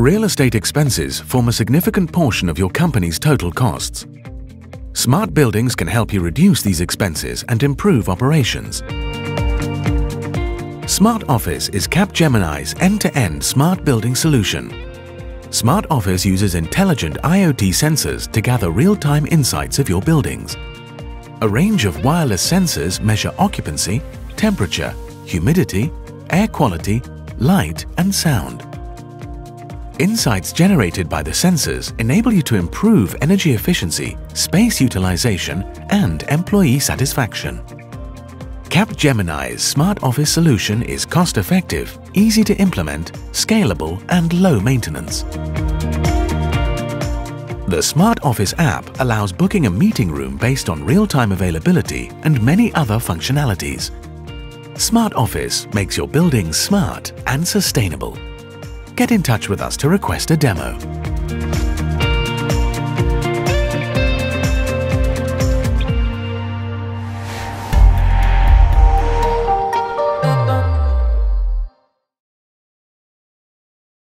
Real estate expenses form a significant portion of your company's total costs. Smart buildings can help you reduce these expenses and improve operations. Smart Office is Capgemini's end-to-end smart building solution. Smart Office uses intelligent IoT sensors to gather real-time insights of your buildings. A range of wireless sensors measure occupancy, temperature, humidity, air quality, light and sound. Insights generated by the sensors enable you to improve energy efficiency, space utilization and employee satisfaction. Capgemini's Smart Office solution is cost-effective, easy to implement, scalable and low maintenance. The Smart Office app allows booking a meeting room based on real-time availability and many other functionalities. Smart Office makes your building smart and sustainable. Get in touch with us to request a demo.